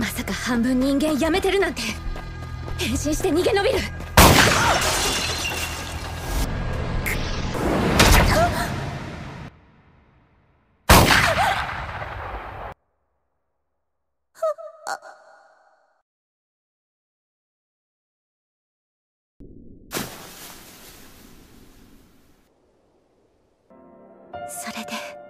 まさか半分人間やめてるなんて。変身して逃げ延びる。それで。